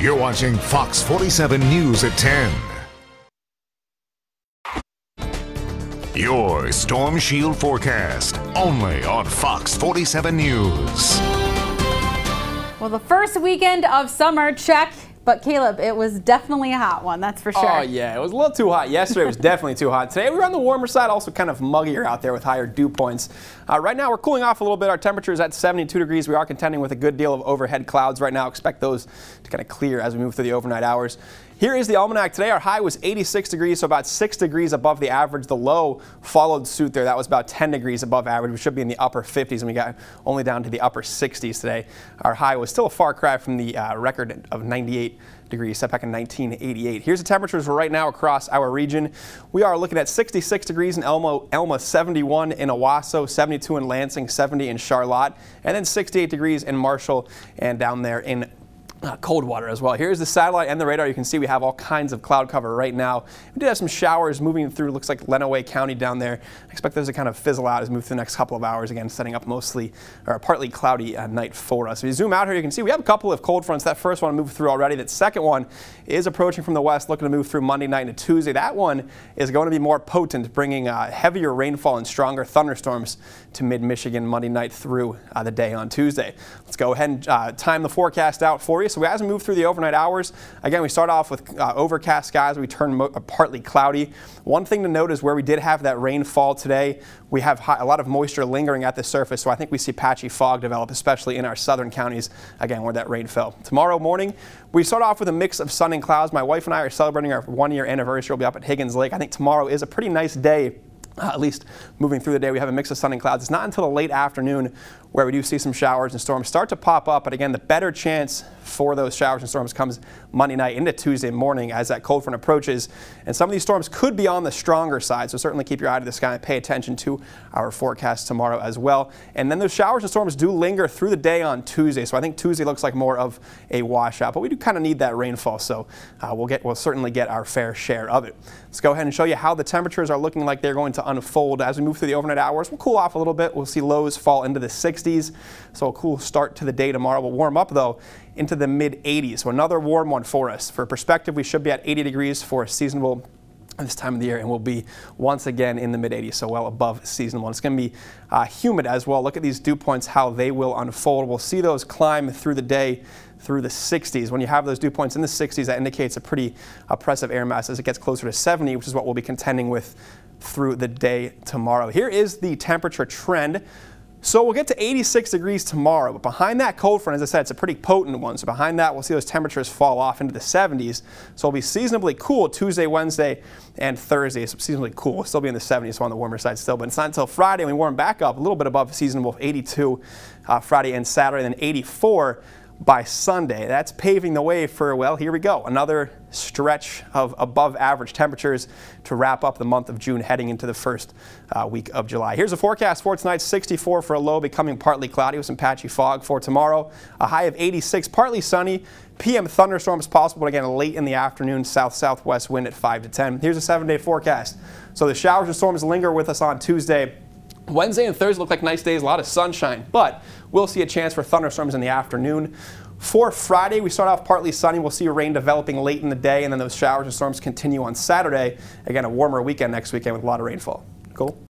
You're watching Fox 47 News at 10. Your Storm Shield forecast only on Fox 47 News. Well, the first weekend of summer, check. But Caleb, it was definitely a hot one, that's for sure. Oh yeah, it was a little too hot. Yesterday it was definitely too hot. Today we were on the warmer side, also kind of muggier out there with higher dew points. Uh, right now we're cooling off a little bit. Our temperature is at 72 degrees. We are contending with a good deal of overhead clouds right now. Expect those to kind of clear as we move through the overnight hours. Here is the almanac today. Our high was 86 degrees, so about 6 degrees above the average. The low followed suit there. That was about 10 degrees above average. We should be in the upper 50s, and we got only down to the upper 60s today. Our high was still a far cry from the uh, record of 98 degrees set back in 1988. Here's the temperatures right now across our region. We are looking at 66 degrees in Alma, Alma 71 in Owosso, 72 in Lansing, 70 in Charlotte, and then 68 degrees in Marshall and down there in uh, Coldwater as well. Here's the satellite and the radar. You can see we have all kinds of cloud cover right now. We did have some showers moving through, looks like Lenawee County down there. I expect those to kind of fizzle out as we move through the next couple of hours. Again, setting up mostly or partly cloudy uh, night for us. If you zoom out here, you can see we have a couple of cold fronts. That first one moved through already. That second one is approaching from the west, looking to move through Monday night into Tuesday. That one is going to be more potent, bringing uh, heavier rainfall and stronger thunderstorms to mid-Michigan Monday night through uh, the day on Tuesday. Let's go ahead and uh, time the forecast out for you. So as we move through the overnight hours, again, we start off with uh, overcast skies. We turn uh, partly cloudy. One thing to note is where we did have that rainfall today, we have high, a lot of moisture lingering at the surface, so I think we see patchy fog develop, especially in our southern counties, again, where that rain fell. Tomorrow morning, we start off with a mix of sun and clouds. My wife and I are celebrating our one-year anniversary. We'll be up at Higgins Lake. I think tomorrow is a pretty nice day at least moving through the day, we have a mix of sun and clouds. It's not until the late afternoon where we do see some showers and storms start to pop up. But again, the better chance for those showers and storms comes Monday night into Tuesday morning as that cold front approaches. And some of these storms could be on the stronger side. So certainly keep your eye to the sky and pay attention to our forecast tomorrow as well. And then those showers and storms do linger through the day on Tuesday. So I think Tuesday looks like more of a washout. But we do kind of need that rainfall. So uh, we'll get we'll certainly get our fair share of it. Let's go ahead and show you how the temperatures are looking like they're going to unfold as we move through the overnight hours. We'll cool off a little bit. We'll see lows fall into the 60s. So a cool start to the day tomorrow. We'll warm up though into the mid 80s. So another warm one for us. For perspective, we should be at 80 degrees for a seasonable this time of the year and we'll be once again in the mid 80s so well above seasonal it's going to be uh, humid as well look at these dew points how they will unfold we'll see those climb through the day through the 60s when you have those dew points in the 60s that indicates a pretty oppressive air mass as it gets closer to 70 which is what we'll be contending with through the day tomorrow here is the temperature trend so we'll get to 86 degrees tomorrow, but behind that cold front, as I said, it's a pretty potent one. So behind that, we'll see those temperatures fall off into the 70s. So it'll be seasonably cool Tuesday, Wednesday, and Thursday. So seasonably cool. We'll still be in the 70s, so on the warmer side still. But it's not until Friday we warm back up a little bit above seasonable 82 uh, Friday and Saturday, then 84 by Sunday. That's paving the way for, well, here we go. Another stretch of above average temperatures to wrap up the month of June heading into the first uh, week of July. Here's a forecast for tonight 64 for a low, becoming partly cloudy with some patchy fog for tomorrow. A high of 86, partly sunny. PM thunderstorms possible, but again, late in the afternoon, south southwest wind at 5 to 10. Here's a seven day forecast. So the showers and storms linger with us on Tuesday. Wednesday and Thursday look like nice days, a lot of sunshine, but we'll see a chance for thunderstorms in the afternoon. For Friday, we start off partly sunny. We'll see rain developing late in the day, and then those showers and storms continue on Saturday. Again, a warmer weekend next weekend with a lot of rainfall. Cool?